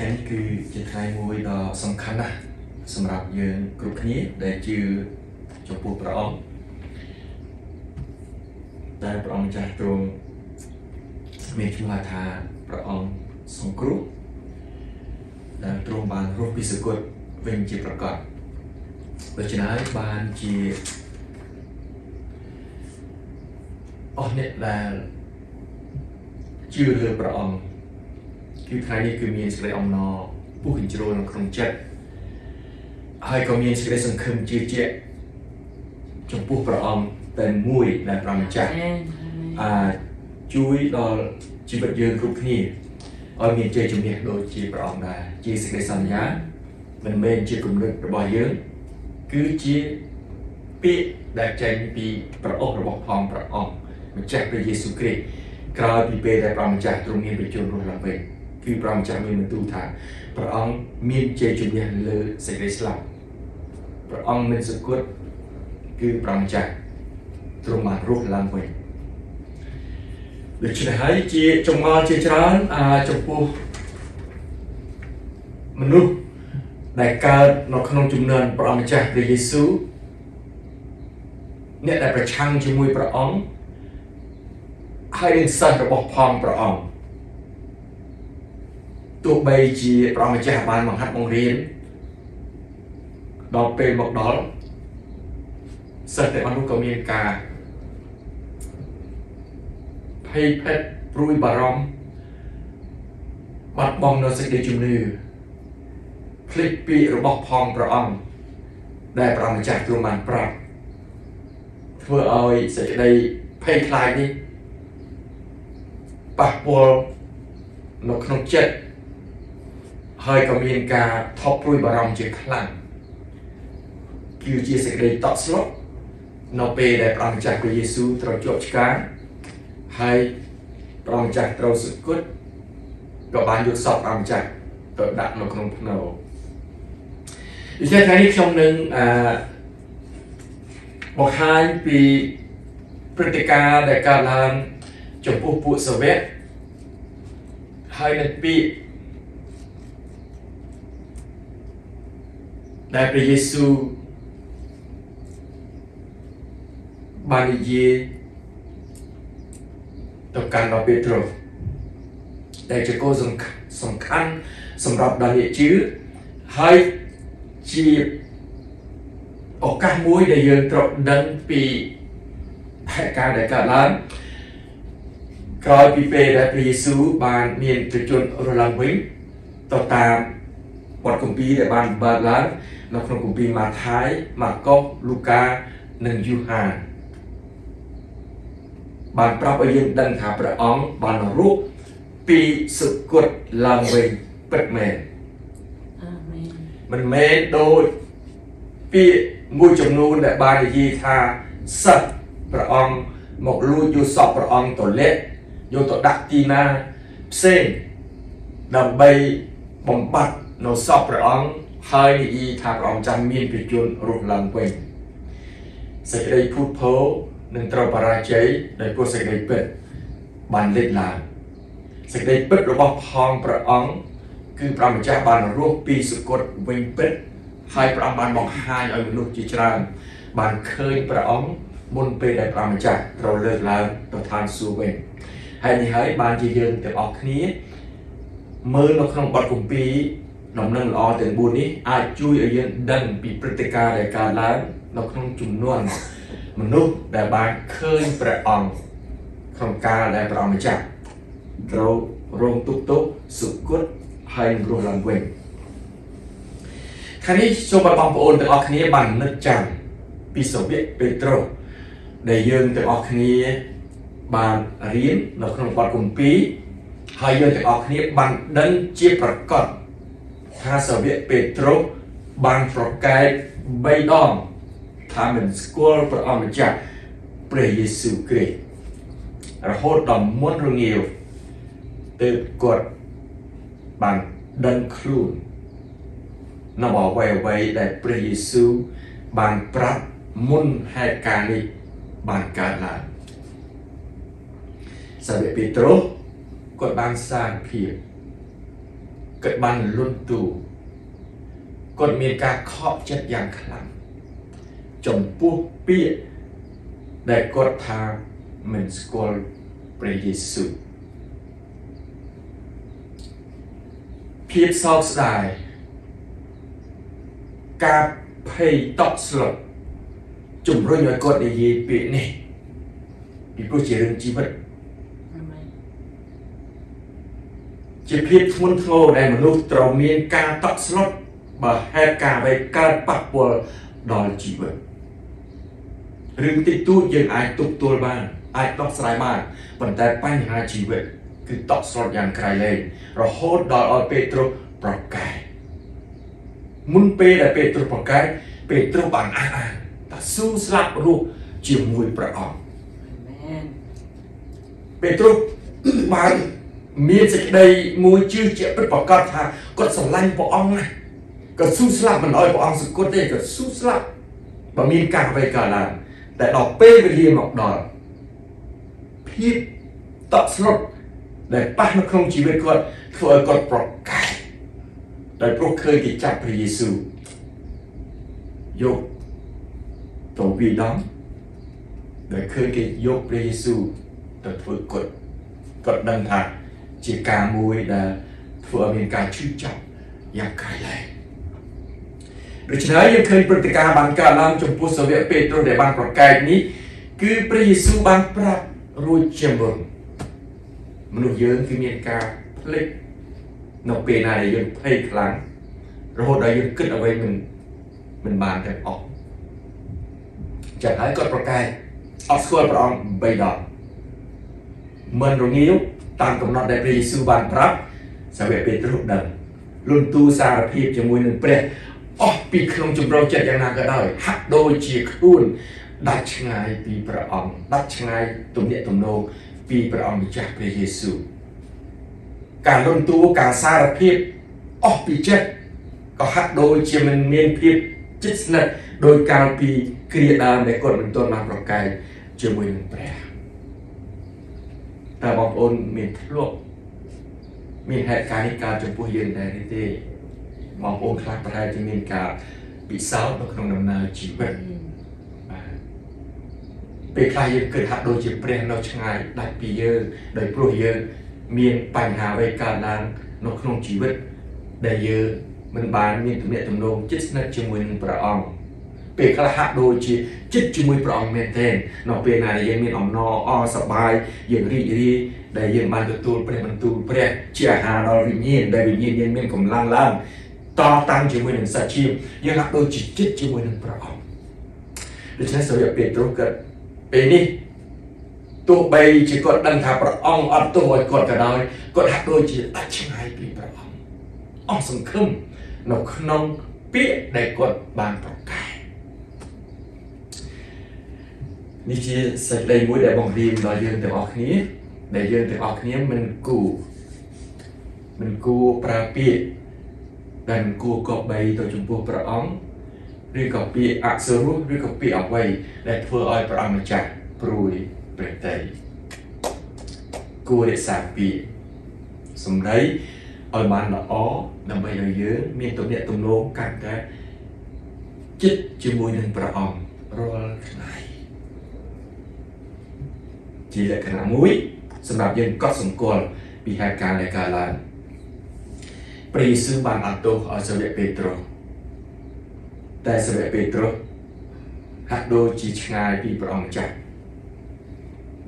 ថ្ងៃនេះគឺជាថ្ងៃមួយដ៏សំខាន់ណាស់សម្រាប់យើងគ្រប់គ្នាដែលជឿចំពោះព្រះអង្គដែលព្រះអង្គម្ចាស់ទ្រង់មានឈ្មោះថាព្រះអង្គសង្គ្រោះដែលទ្រង់បានរស់ពីសគត់វិញជាប្រកបដូច្នេះហើយបានជាអស់អ្នកដែលជឿលើព្រះអង្គ គឺថ្ងៃនេះគឺមានសេចក្តីអំណរពុះកញ្ជ្រោលនៅក្នុងចិត្តហើយក៏មានសេចក្តីសង្ឃឹមជឿជាក់ចំពោះព្រះអង្គតែមួយដែលព្រះម្ចាស់អាចជួយដល់ជីវិតយើងគ្រប់គ្នាឲ្យមានជ័យជំនះដូចជាព្រះអង្គដែរជាសេចក្តីសន្យាមិនមែនជាគំនិតរបស់យើងគឺជាពាក្យដែលចេញពីព្រះអស់របស់ផងព្រះអង្គម្ចាស់ព្រះយេស៊ូវគ្រីស្ទក្រោយពីពេលដែលព្រះម្ចាស់ទ្រង់មានបញ្ជូនរស់ឡើងវិញ គឺព្រះម្ចាស់មានបន្ទូលថាព្រះអង្គមានជ័យជំនះលើសេចក្តីស្លាប់ព្រះអង្គមិនសគត់គឺព្រះម្ចាស់ទ្រង់បានរស់ឡើងវិញដូច្នេះហើយជាចងល់ជាច្រើនអាចំពោះមនុស្សដែលកើតនៅក្នុងជំនាន់ព្រះម្ចាស់ព្រះយេស៊ូវអ្នកដែលប្រឆាំងជាមួយព្រះអង្គហើយនឹងសិស្សរបស់ផងព្រះអង្គ ទោះបីជាព្រះម្ចាស់បានបង្ហាត់បង្រៀនដល់ពេលមកដល់សិស្សទាំងអស់នោះក៏មានការភ័យភិតព្រួយបារម្ភបាត់បង់នូវសេចក្តីជំនឿភ្លេចពាក្យរបស់ផងព្រះអង្គដែលព្រះម្ចាស់ទ្រង់បានប្រាប់ធ្វើឲ្យសេចក្តីភ័យខ្លាចនេះប៉ះពាល់នៅក្នុងចិត្ត ហើយក៏មានការថប់ព្រួយបារម្ភជាខ្លាំងគឺជាសេចក្តីតក់ស្លុតនៅពេលដែលព្រះម្ចាស់ព្រះយេស៊ូវត្រូវជាប់ឆ្កាងហើយព្រះម្ចាស់ត្រូវសុគតក៏បានយកសពព្រះម្ចាស់ទៅដាក់នៅក្នុងភ្នៅដូច្នេះថ្ងៃនេះខ្ញុំនឹងអឺបង្ហាញពីព្រឹត្តិការណ៍ដែលកើតឡើងចំពោះពួកសាវកហើយនឹងពាក្យ ដែលព្រះយេស៊ូវបាននិយាយទៅកាន់ដល់ពេត្រុសដែលជាគោលសំខាន់សម្រាប់ដល់អ្នកជឿហើយជាឱកាសមួយដែលយើងត្រូវដឹងពីហេតុការណ៍ដែលកើតឡើងក្រោយពីពេលដែលព្រះយេស៊ូវបានមានប្រជញ្ញរស់ឡើងវិញទៅតាម បទគម្ពីរដែលបានបើកឡើងនៅក្នុងគម្ពីរម៉ាថាយម៉ាកុសលូកានិងយូហានបានប្រាប់ឲ្យយើងដឹងថាព្រះអង្គបានរស់ពីសុគតឡើងវិញពិតមែនអាមែនមិនមែនដូចពាក្យមួយចំនួនដែលបាននិយាយថាសឹកព្រះអង្គមកលួចយកសពព្រះអង្គទៅលាក់យកទៅដាក់ទីណាផ្សេងដើម្បីបំបត្តិ នៅសពព្រះអង្គហើយនិយាយថាព្រះអង្គចាំមានព្រះជន្មរស់ឡើងវិញសេចក្តីភូតភរនឹងត្រូវបរាជ័យដោយព្រោះសេចក្តីពិតបានលេចឡើងសេចក្តីពិតរបស់ផងព្រះអង្គគឺព្រះម្ចាស់បានរស់ពីសុគតវិញពិតហើយព្រះអង្គបានបង្ហាញឲ្យមនុស្សជាច្រើនបានឃើញព្រះអង្គមុនពេលដែលព្រះម្ចាស់ត្រូវលើកឡើងទៅឋានសួគ៌វិញហើយនេះហើយបានជាយើងទាំងអស់គ្នាមើលនៅក្នុងបទគម្ពីរ ដំណឹងល្អទាំង4នេះអាចជួយឲ្យយើងដឹងពីព្រឹត្តិការណ៍ដែលកើតឡើងនៅក្នុងចំនួនមនុស្សដែលបានឃើញព្រះអង្គក្នុងការដែលព្រះអង្គម្ចាស់ត្រូវរងទុកទោសសុគតហើយនឹងរស់ឡើងវិញខាងនេះសូមឲ្យបងប្អូនទាំងអស់គ្នាបាននឹកចាំពីសាវកពេត្រុសដែលយើងទាំងអស់គ្នាបានរៀននៅក្នុងបទគម្ពីរហើយយើងទាំងអស់គ្នាបានដឹងជាប្រកប ថាសាវកពេត្រុសបានប្រកែក3ដងថាមិនស្គាល់ព្រះអង្គម្ចាស់ព្រះយេស៊ូវគ្រីស្ទរហូតដល់មុនរងាវទើបគាត់បានដឹងខ្លួននៅអ្វីអ្វីដែលព្រះយេស៊ូវបានប្រាប់មុនហេតុការណ៍នេះបានកើតឡើងសាវកពេត្រុសគាត់បានសាងភាព គាត់បានលន់ទូគាត់មានការខកចិត្តយ៉ាងខ្លាំងចំពោះពាក្យដែលគាត់ថាមិនស្គាល់ព្រះយេស៊ូវភាពសោកស្ដាយការភ័យតក់ស្លុតជំរុញឲ្យគាត់និយាយពាក្យនេះពីព្រោះជារឿងជីវិត ជាភាពធ្ងន់ធ្ងរដែលមនុស្សត្រូវមានការតក់ស្លុតបើហេតុការអ្វីកើតប៉ះពាល់ដល់ជីវិតរឿងតិចតួចយើងអាចទប់ទល់បានអាចដោះស្រាយបានប៉ុន្តែបញ្ហាជីវិតគឺតក់ស្លុតយ៉ាងក្រៃលែងរហូតដល់ឲ្យពេត្រុសប្រកែកមុនពេលដែលពេត្រុសប្រកែកពេត្រុសបានអះអាងថាស៊ូស្លាប់រស់ជាមួយព្រះអង្គអាមែនពេត្រុសបាន មានសេចក្តីមួយជឿជាក់ពិតប្រាកដថាគាត់ស្រឡាញ់ព្រះអង្គណាស់គាត់ស៊ូស្លាប់មិនអោយព្រះអង្គសគត់ទេគាត់ស៊ូស្លាប់បើមានការអ្វីកើតឡើងតែដល់ពេលវេលាមកដល់ភាពតក់ស្លុតដែលប៉ះនៅក្នុងជីវិតគាត់ធ្វើឲ្យគាត់ប្រកែកដោយព្រោះឃើញគេចាប់ព្រះយេស៊ូវយកទៅពីដំដែលឃើញគេយកព្រះយេស៊ូវទៅធ្វើគាត់គាត់ដឹងថា ជាការមួយដែលធ្វើឲ្យមានការឈឺចាប់យ៉ាងក្រៃលែងដូច្នេះយើងឃើញព្រឹត្តិការណ៍បានកើតឡើងចំពោះសាវកពេត្រុសដែលបានប្រកែកនេះគឺព្រះយេស៊ូវបានប្រាប់រួចជាមុនមនុស្សយើងគឺមានការភ្លេចនៅពេលណាដែលយើងភ័យខ្លាំងរហូតដល់យើងគិតអ្វីមិនមិនបានទាំងអស់ចឹងហើយគាត់ប្រកែកអត់ស្គាល់ព្រះអង្គបីដងមិនរងាវ តាមកំណត់ដែលព្រះយេស៊ូវបានប្រាប់សាវកពេត្រុសដឹងលន់ទូសារភាពជាមួយនឹងព្រះអស់ពីក្នុងជំរងចិត្តយ៉ាងណាក៏ដោយហាក់ដូចជាខ្លួនដាច់ឆ្ងាយពីព្រះអង្គដាច់ឆ្ងាយទំនាក់ទំនងពីព្រះអង្គម្ចាស់ព្រះយេស៊ូវការលន់តួការសារភាពអស់ពីចិត្តក៏ហាក់ដូចជាមិនមានភាពជិតស្និទ្ធដោយកាលពីគ្រាដើមដែលគាត់មិនទាន់បានប្រកែកជាមួយនឹងព្រះ តើបងប្អូនមានធ្លាប់មានហេតុការណ៍នេះកើតចំពោះយើងដែរឬទេបងប្អូនខ្លះប្រហែលជាមានការពិសោធន៍នៅក្នុងដំណើរជីវិតបាទពេលខ្លះយើងគិតថាដូចជាព្រះនៅឆ្ងាយដាច់ពីយើងដោយព្រោះយើងមានបញ្ហាអ្វីកើតឡើងនៅក្នុងជីវិតដែលយើងមិនបានមានទំនាក់ទំនងជិតស្និទ្ធជាមួយនឹងព្រះអង្គ ពេលខ្លះហាក់ដូចជាចិត្តជាមួយព្រះអង្គមែនទែននៅពេលណាដែលយើងមានអំណរអសប្បាយយើងរីករាយដែលយើងបានទទួលព្រះបន្ទូលព្រះជាអាហារដល់វិញ្ញាណដែលវិញ្ញាណយើងមានកម្លាំងឡើងតតាំងជាមួយនឹងសច្ចាយើងហាក់ដូចជាចិត្តជាមួយនឹងព្រះអង្គដូច្នេះសូមពេត្រុសគាត់ពេលនេះទោះបីជាគាត់ដឹងថាព្រះអង្គអត់ទោសឲ្យគាត់ក៏ដោយគាត់ហាក់ដូចជាដាច់ឆ្ងាយពីព្រះអង្គអស់សង្ឃឹមនៅក្នុងពាក្យដែលគាត់បានប្រកាស នេះជាសេចក្តីមួយដែលបង្រៀនដល់យើងទាំងអស់គ្នាដែលយើងទាំងអស់គ្នាមិនគួរមិនគួរប្រើពាក្យដែលមិនគួរកបីទៅចំពោះព្រះអង្គឬក៏ពាក្យអសុរោះឬក៏ពាក្យអ្វីដែលធ្វើឲ្យព្រះអង្គម្ចាស់ព្រួយព្រះតីគួររក្សាពាក្យសម្ដីឲ្យបានល្អដើម្បីឲ្យយើងមានទំនាក់ទំនងកាន់តែចិត្តជាមួយនឹងព្រះអង្គរាល់ថ្ងៃ ជាលក្ខណៈមួយសម្រាប់យើងកត់សម្គាល់ពីហេតុការណ៍ដែលកើតឡើងព្រះយេស៊ូវបានអត់ទោសឲ្យសាវកពេត្រុសតែសាវកពេត្រុសហាក់ដូចជាឆ្ងាយពីព្រះអង្គម្ចាស់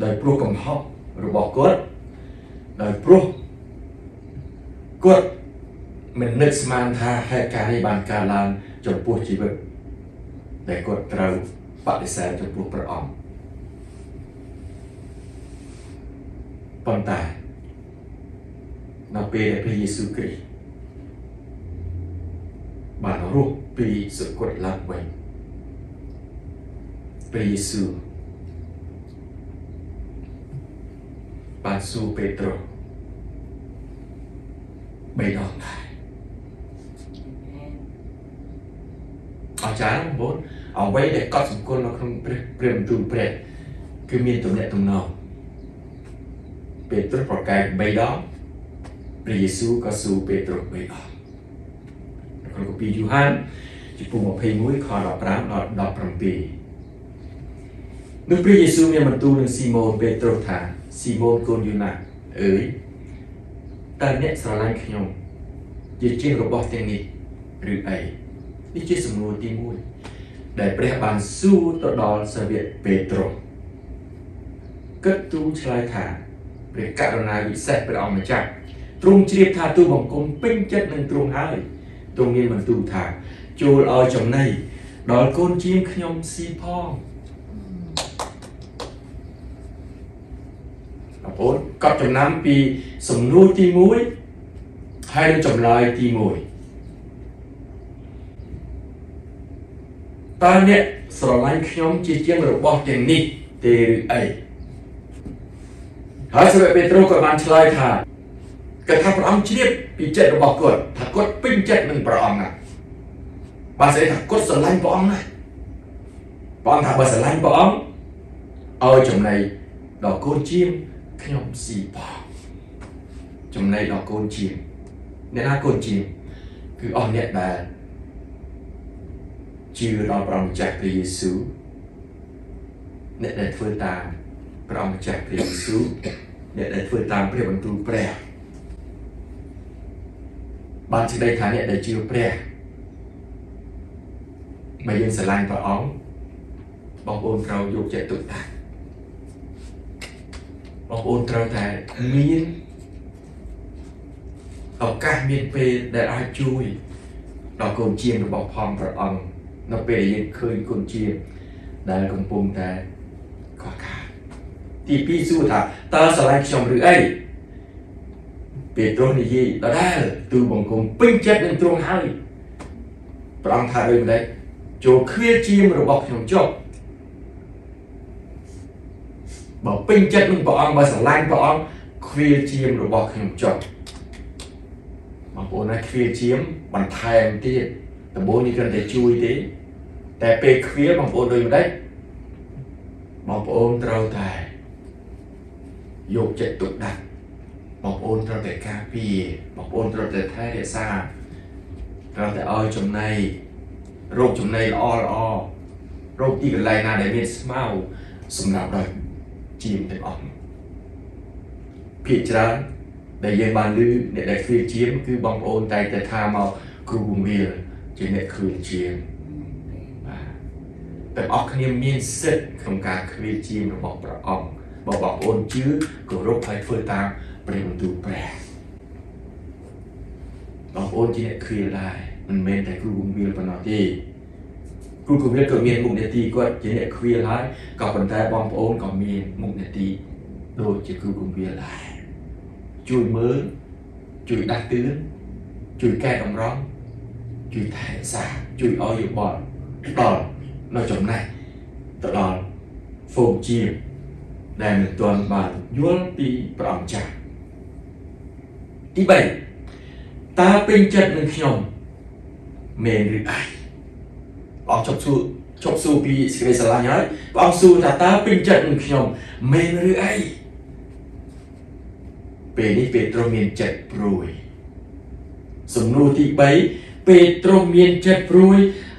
ដោយព្រោះកំហុសរបស់គាត់ដោយព្រោះគាត់មិននឹកស្មានថាហេតុការណ៍នេះបានកើតឡើងចំពោះជីវិតដែលគាត់ត្រូវបដិសេធចំពោះព្រះអង្គ ប៉ុន្តែនៅពេលដែលព្រះយេស៊ូវគ្រីស្ទបានរស់ពីសុគតឡើងវិញព្រះយេស៊ូវបានសួរពេត្រុសបីដងដែរអស្ចារ្យបងប្អូនអ្វីដែលកត់សម្គាល់នៅក្នុងព្រះព្រះបន្ទូលព្រះគឺមានទំនាក់ទំនង ពេត្រុសប្រកែក3ដងព្រះយេស៊ូវក៏សួរពេត្រុសវិញអស់ក្នុងគម្ពីរយូហានចំពោះ21ខ15ដល់17នោះព្រះយេស៊ូវមានបន្ទូលនឹងស៊ីម៉ូនពេត្រុសថាស៊ីម៉ូនកូនយូណាអើយតើអ្នកស្រឡាញ់ខ្ញុំជាជាងរបស់ទាំងនេះឬអីនេះជាសំណួរទី1ដែលព្រះបានសួរទៅដល់សាវកពេត្រុសគិតទូឆ្លើយថា ព្រះករុណាវិសេសព្រះអង្គម្ចាស់ទ្រង់ជ្រាបថាទូបង្គំពេញចិត្តនឹងទ្រង់ហើយទ្រង់មានបន្ទូលថាចូលឲ្យចំណៃដល់កូនជាងខ្ញុំស៊ីផងបងប្អូនកត់ចំណាំពីសំណួរទី1ហើយនឹងចម្លើយទី1តើអ្នកស្រឡាញ់ខ្ញុំជាជាងរបស់ទាំងនេះទេឬអី ហើយសម្រាប់ពេត្រុសក៏បានឆ្លើយថាគាត់ថាព្រះអង្គជ្រាបពីចិត្តរបស់គាត់ថាគាត់ពេញចិត្តនឹងព្រះអង្គណាបាទស្អីថាគាត់ស្រឡាញ់ព្រះអង្គណាព្រះអង្គថាបើស្រឡាញ់ព្រះអង្គឲ្យចំណៃដល់កូនជាងខ្ញុំស៊ីផងចំណៃដល់កូនជាងអ្នកណាកូនជាងគឺអស់អ្នកដែលជឿដល់ព្រះម្ចាស់ព្រះយេស៊ូវអ្នកដែលធ្វើតាម ព្រះម្ចាស់ព្រះយេស៊ូវអ្នកដែលធ្វើតាមព្រះបន្ទូលព្រះបានសេចក្តីថាអ្នកដែលជឿព្រះបើយើងស្រឡាញ់ព្រះអង្គបងប្អូនត្រូវយកចិត្តទុកដាក់បងប្អូនត្រូវតែមានឱកាសមានពេលដែលអាចជួយដល់កូនជាងរបស់ផងព្រះអង្គនៅពេលយើងឃើញកូនជាងដែលកំពុងតែខ្វះខាត ទី2សួរថាតើស្រឡាញ់ខ្ញុំឬអីពេត្រុសនិយាយដដែលទូបង្គំពេញចិត្តនឹងទ្រង់ហើយព្រះអង្គថាដូចម្ដេចចូលឃ្វាជាមរបស់ខ្ញុំចុះបើពេញចិត្តនឹងព្រះអង្គបើស្រឡាញ់ព្រះអង្គឃ្វាជាមរបស់ខ្ញុំចុះបងប្អូនណាឃ្វាជាមបន្ថែមទៀតដំបូងនេះគ្រាន់តែជួយទេ តែពេលឃ្វាបងប្អូនដូចម្ដេចបងប្អូនត្រូវតែ យកចិត្តទុកដាក់បងប្អូនត្រូវតែការពារបងប្អូនត្រូវតែថែរក្សាត្រូវតែឲ្យចំណៃរោគចំណីល្អល្អរោគទីកន្លែងណាដែលមានស្មៅសម្រាប់ដល់ជាងទាំងអស់ភាគច្រើនដែលយើងបានឮអ្នកដែលគ្រាជាងគឺបងប្អូនតែតែថាមកគ្រូបង្រៀនជាអ្នកគ្រាជាងបាទទាំងអស់គ្នាមានសិទ្ធិក្នុងការគ្រាជាងរបស់ព្រះអង្គ បើបងប្អូនជឿគោរពហើយធ្វើតាមព្រះបន្ទូលព្រះបងប្អូនជាអ្នកគ្រាដែរមិនមែនតែគ្រូបង្រៀនប៉ុណ្ណោះទេគ្រូបង្រៀនក៏មានមុខនេតិគាត់ជាអ្នកគ្រាហើយក៏ប៉ុន្តែបងប្អូនក៏មានមុខនេតិដូចជាគ្រូបង្រៀនដែរជួយមើលជួយដាស់តឿនជួយកែតម្រង់ជួយថែរក្សាជួយឲ្យយោបល់ដល់នៅចំណេះទៅដល់ហ្វូមជា ដែលមិនទាន់បានយល់ពីព្រះអង្គចាស់ទី3តើពេញចិត្តនឹងខ្ញុំមែនឬអីព្រះអង្គជប់សួរជប់សួរពីសេចក្តីស្រឡាញ់ហើយព្រះអង្គសួរថាតើពេញចិត្តនឹងខ្ញុំមែនឬអីពេលនេះពេត្រុសមានចិត្តព្រួយសំណួរទី3ពេត្រុសមានចិត្តព្រួយ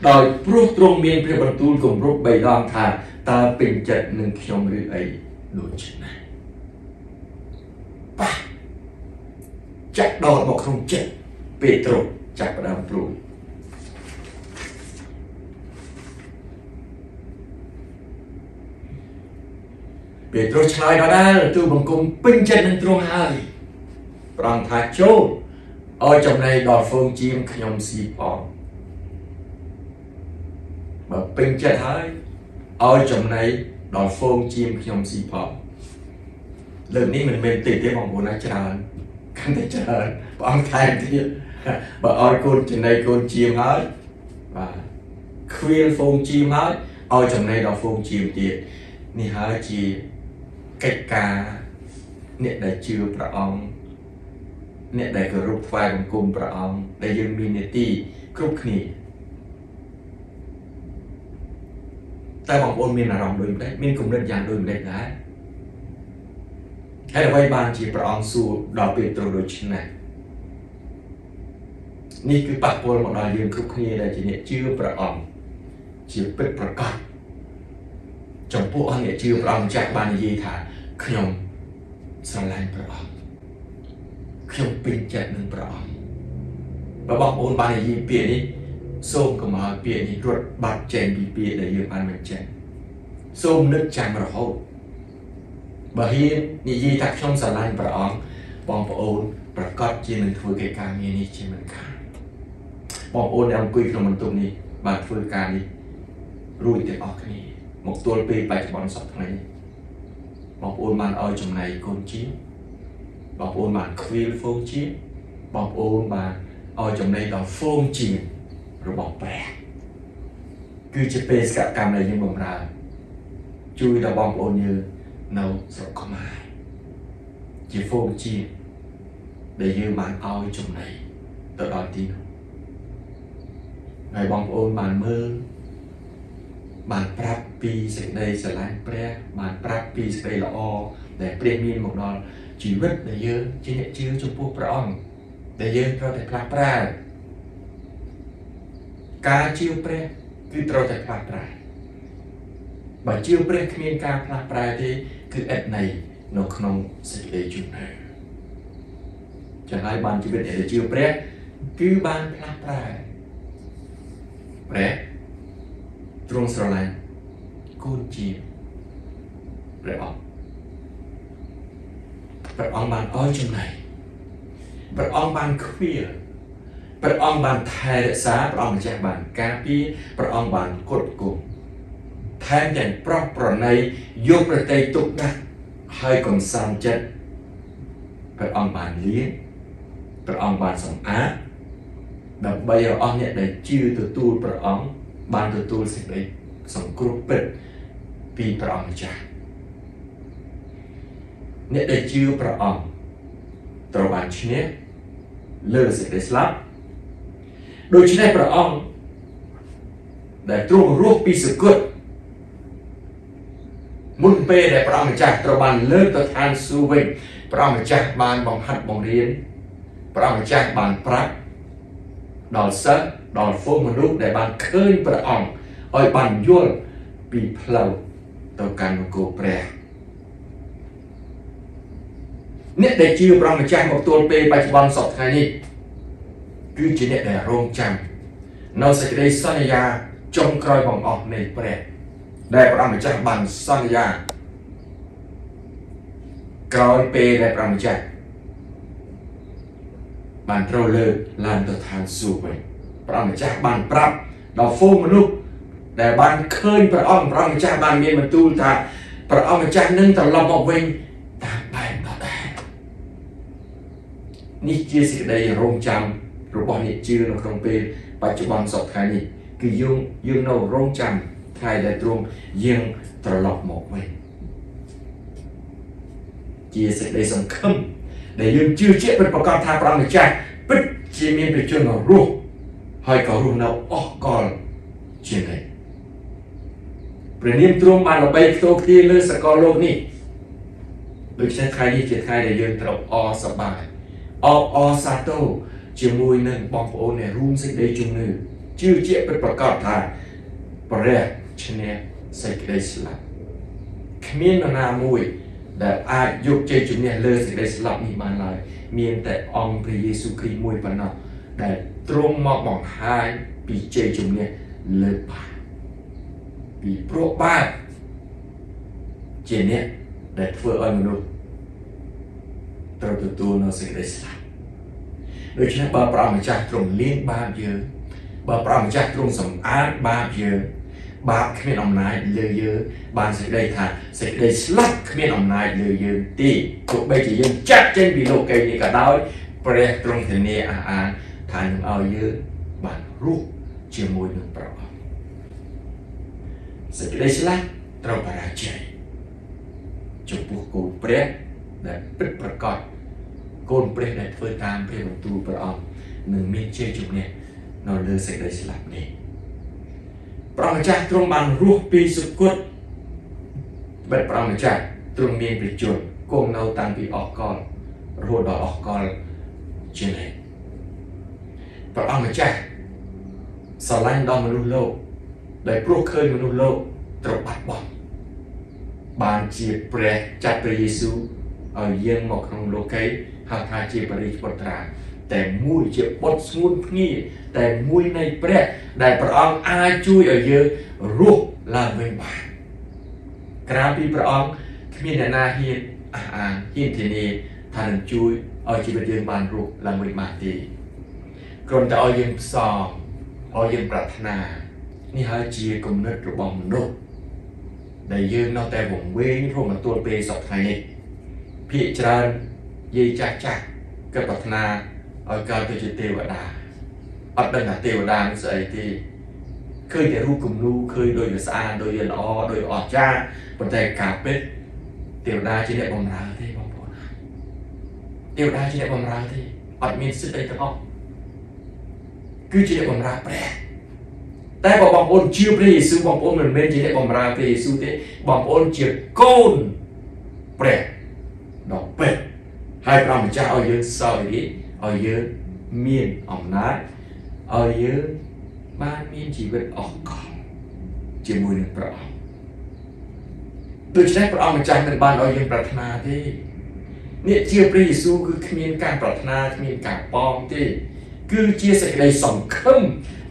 ដោយព្រោះទ្រង់មានព្រះបន្ទូលគម្រប់3ដងថាតើពេញចិត្តនឹងខ្ញុំឬអី ដូច្នេះប៉ះចាក់ដោតមកក្នុងចិត្តពេត្រុសចាប់ផ្ដើមព្រួយពេត្រុសឆ្លើយដដែលទូបង្គំពេញចិត្តនឹងទ្រង់ហើយប្រងថាចូលឲ្យចំណៃដល់ហ្វូងជាងខ្ញុំស៊ីផងបើពេញចិត្តហើយឲ្យចំណៃ ដល់ហ្វូងជាងខ្ញុំស៊ីផងលើកនេះមិនមែនតិចទេបងប្អូនណាច្រើនកាន់តែច្រើនព្រះអង្គថែមទៀតបើឲ្យកូនចំណៃកូនជាងហើយបាទខ្វៀលហ្វូងជាងហើយឲ្យចំណៃដល់ហ្វូងជាងទៀតនេះហើយជាកិច្ចការអ្នកដែលជឿព្រះអង្គអ្នកដែលគោរពថ្វាយបង្គំព្រះអង្គដែលយើងមាននីតិគ្រប់គ្នា តែបងប្អូនមានអារម្មណ៍ដូចម្ដេចមានគំនិតយ៉ាងដូចម្ដេចដែរហើយអ្វីបានជាព្រះអង្គសួរដល់ពេត្រុសដូច្នេះនេះគឺប៉ះពាល់មកដល់យើងគ្រប់គ្នាដែលជាអ្នកជឿព្រះអង្គជាពិតប្រកបចំពោះអង្គអ្នកជឿព្រះអង្គចាស់បាននិយាយថាខ្ញុំស្រឡាញ់ព្រះអង្គខ្ញុំពេញចិត្តនឹងព្រះអង្គបើបងប្អូនបាននិយាយពាក្យនេះ សូមកុំឲ្យពាក្យនេះរត់បាត់ចេញពីពាក្យដែលយើងបានបញ្ជាក់សូមនឹកចាំរហូតបើហ៊ាននិយាយថាខ្ញុំស្រឡាញ់ព្រះអង្គបងប្អូនប្រកាសជានឹងធ្វើកិច្ចការងារនេះជាមិនខានបងប្អូនដែលអង្គុយក្នុងបន្ទប់នេះបានធ្វើការនេះរួចទាំងអស់គ្នាមកទល់ពេលបច្ចុប្បន្នសប្តាហ៍ថ្ងៃបងប្អូនបានឲ្យចំណែកកូនជាបងប្អូនបានខ្វៀលហ្វូងជាបងប្អូនបានឲ្យចំណែកដល់ហ្វូងជា របស់ព្រះគឺជាបេសកកម្មដែលយើងបម្រើជួយដល់បងប្អូនយើងនៅស្រុកខ្មែរជាហ្វូងជាដែលយើងបានឲ្យចំណែកទៅដល់ទីនោះហើយបងប្អូនបានមើលបានប្រាប់ពីសេចក្តីស្រឡាញ់ព្រះបានប្រាប់ពីសេចក្តីល្អដែលព្រះមានមកដល់ជីវិតដែលយើងជាអ្នកជឿចំពោះព្រះអង្គដែលយើងត្រូវតែផ្លាស់ប្រែ ការជឿព្រះគឺត្រូវតែផ្លាស់ប្រែបើជឿព្រះគ្មានការផ្លាស់ប្រែទេគឺឥតន័យនៅក្នុងសេចក្តីជឿព្រះចឹងហើយបានជីវិតដែលជឿព្រះគឺបានផ្លាស់ប្រែព្រះទ្រង់ស្រឡាញ់កូនជាព្រះអង្គព្រះអង្គបានអោយចំណៃព្រះអង្គបានខ្វៀល ព្រះអង្គបានថែរក្សាព្រះអង្គម្ចាស់បានការពារព្រះអង្គបានគុតគង់ថែមទាំងប្រោះប្រណីយកប្រតិទុកដាក់ហើយកុំសាំចិត្តព្រះអង្គបានលៀងព្រះអង្គបានសម្អាតដើម្បីឲ្យអស់អ្នកដែលជឿទទួលព្រះអង្គបានទទួលសេចក្តីសង្គ្រោះពិតពីព្រះអង្គម្ចាស់អ្នកដែលជឿព្រះអង្គត្រូវបានឈ្នះលើសេចក្តីស្លាប់ ដូច្នេះព្រះអង្គដែលទ្រង់រស់ពីសគត់មុនពេលដែលព្រះអង្គម្ចាស់ត្រូវបានលើកទៅឋានសួគ៌វិញព្រះអង្គម្ចាស់បានបង្ហាត់បង្រៀនព្រះអង្គម្ចាស់បានប្រាប់ដល់សិស្សដល់ហ្វូងមនុស្សដែលបានឃើញព្រះអង្គឲ្យបានយល់ពីផ្លូវទៅកាន់នគរព្រះអ្នកដែលជឿព្រះម្ចាស់មកទល់ពេលបច្ចុប្បន្នសពថ្ងៃនេះ គឺជាអ្នកដែលរងចាំនៅសេចក្តីសន្យាចុងក្រោយបងអស់នៃព្រះដែលព្រះម្ចាស់បានសន្យាក្រោយពេលដែលព្រះម្ចាស់បានត្រូវលើកឡើងទៅឋានសួគ៌វិញព្រះម្ចាស់បានប្រាប់ដល់ហ្វូងមនុស្សដែលបានឃើញព្រះអង្គព្រះម្ចាស់បានមានបន្ទូលថាព្រះអង្គម្ចាស់នឹងត្រឡប់មកវិញតាមបែបដដែលនេះជាសេចក្តីរងចាំ របស់អ្នកជឿនៅក្នុងពេលបច្ចុប្បន្នសពថ្ងៃនេះគឺយើងយើងនៅរងចាំថ្ងៃដែលទ្រង់យាងត្រឡប់មកវិញជាសេចក្តីសង្ឃឹមដែលយើងជឿជាក់ពិតប្រាកដថាព្រះម្ចាស់ពិតជាមានព្រះជន្មរស់ហើយក៏រស់នៅអស់កលជានិច្ចព្រះនាមទ្រង់បានល្បីខ្ទោខ្ទាលើសកលលោកនេះដូច្នេះថ្ងៃនេះជាថ្ងៃដែលយើងត្រូវអសប្បាយអបអសាទរ ជាមួយនឹងបងប្អូនដែលរួមសេចក្តីជំនឿជឿជាក់ពិតប្រាកដថាព្រះឈ្នះសេចក្តីស្លាប់គ្មាននរណាមួយដែលអាចយកជ័យជំនះលើសេចក្តីស្លាប់នេះបានឡើយមានតែអង្គព្រះយេស៊ូវគ្រីស្ទមួយប៉ុណ្ណោះដែលទ្រង់មកបង្ហាញពីជ័យជំនះលើបាបពីព្រោះបាបជាអ្នកដែលធ្វើឲ្យមនុស្សត្រូវទទួលនៅសេចក្តីស្លាប់ ដូច្នេះបើព្រះម្ចាស់ទ្រង់លាងបាបយើងបើព្រះម្ចាស់ទ្រង់សម្អាតបាបយើងបាបគ្មានអំណាចលើយើងបានសេចក្តីថាសេចក្តីស្លាប់គ្មានអំណាចលើយើងទេទោះបីជាយើងចាក់ចេញពីលោកីនេះក៏ដោយព្រះទ្រង់ធានាអះអាងថានឹងឲ្យយើងបានរស់ជាមួយនឹងព្រះអង្គសេចក្តីស្លាប់ត្រូវបរាជ័យចំពោះកូនព្រះដែលពិតប្រកប កូនព្រះដែលធ្វើតាមព្រះបន្ទូលព្រះអង្គនឹងមានជ័យជំនះនៅលើសេចក្តីស្លាប់នេះព្រះម្ចាស់ទ្រង់បានរស់ពីសុគតបែបព្រះម្ចាស់ទ្រង់មានព្រះជន្មគង់នៅតាំងពីអកលរហូតដល់អកលជានិច្ចព្រះអង្គម្ចាស់ស្រឡាញ់ដល់មនុស្សលោកដែលព្រោះឃើញមនុស្សលោកត្រូវបាត់បង់បានជាព្រះចាត់ព្រះយេស៊ូវឲ្យយាងមកក្នុងលោកី ហៅថាជាបរិយាពុត្រាតែមួយជាបុតស្ងួនភ្ងាតែមួយនៃព្រះដែលព្រះអង្គអាចជួយឲ្យយើងរស់ឡើងវិញបានក្រៅពីព្រះអង្គគ្មានអ្នកណាហ៊ានអះអាងហ៊ានធានាថានឹងជួយឲ្យជីវិតយើងបានរស់ឡើងវិញបានទេគ្រាន់តែឲ្យយើងផ្សំឲ្យយើងប្រាថ្នានេះហើយជាគំនិតរបស់មនុស្សដែលយើងនៅតែវង្វេងរហូតមកទល់ពេលសប្តាហ៍នេះភាកច្រើន យាយចាស់ចាស់ក៏ប្រាថ្នាឲ្យកើតទៅជាទេវតាអត់ដឹងថាទេវតានឹងស្អីទេឃើញតែរូបគំនូឃើញដូចវាស្អាតដូចវាល្អដូចអស្ចារ្យប៉ុន្តែការពិតទេវតាជាអ្នកបម្រើទេបងប្អូនទេវតាជាអ្នកបម្រើទេអត់មានសិទ្ធិអីទាំងអស់គឺជាអ្នកបម្រើព្រះតែបើបងប្អូនជឿព្រះយេស៊ូវបងប្អូនមិនមែនជាអ្នកបម្រើព្រះយេស៊ូវទេបងប្អូនជាកូនព្រះដ៏ពេញ ហើយព្រះម្ចាស់ឲ្យយើងសោយរីឲ្យយើងមានអំណាចឲ្យយើងបានមានជីវិតអស់កលជាមួយនឹងព្រះអង្គដូច្នេះព្រះអង្គម្ចាស់មិនបានឲ្យយើងប្រាថ្នាទេនេះជាព្រះយេស៊ូវគឺគ្មានការប្រាថ្នាគ្មានការប៉ងទេ គឺជាសេចក្តីសង្ឃឹម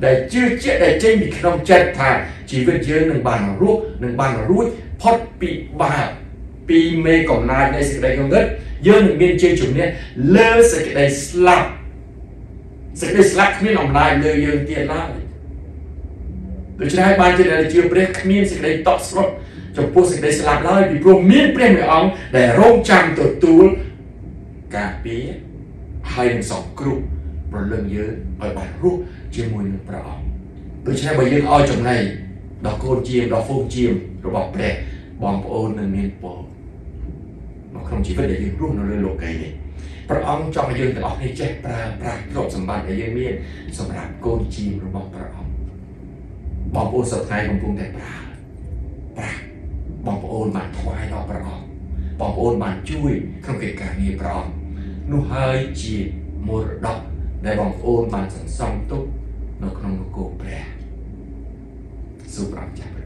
ដែលជឿជាក់ដែលចេញពីក្នុងចិត្តថាជីវិតយើងនឹងបានរស់នឹងបានរួចផុតពីបាបពីមេកំណាចនៃសេចក្តីងងឹត យើងនឹងមានជ័យជំនះលើសេចក្តីស្លាប់សេចក្តីស្លាប់គ្មានអំណាចលើយើងទៀតឡើយដូច្នេះហើយបានជាដែលជឿព្រះគ្មានសេចក្តីតក់ស្លុតចំពោះសេចក្តីស្លាប់ឡើយពីព្រោះមានព្រះមួយអង្គដែលរងចាំទទួលការពារហើយនឹងសង្គ្រោះប្រលឹងយើងឲ្យបានរស់ជាមួយនឹងព្រះអង្គដូច្នេះបើយើងឲ្យចំណៃដល់កូនជាមដល់ហ្វូងជាមរបស់ព្រះបងប្អូននឹងមានពរនៅ ក្នុងជីវិតដែលយើងរស់នៅលើលោកីនេះព្រះអង្គចង់ឲ្យយើងទាំងអស់គ្នាចេះប្រើប្រាស់ទ្រព្យសម្បត្តិដែលយើងមានសម្រាប់កូនជាមរបស់ព្រះអង្គបងប្អូនសប្តាហ៍កំពុងតែប្រើប្រាស់បងប្អូនបានថ្វាយដល់ព្រះអង្គបងប្អូនបានជួយក្នុងកិច្ចការងារព្រះអង្គនោះហើយជាមរតកដែលបងប្អូនបានសន្សំទុកនៅក្នុងនគរព្រះសូមប្រំចាំ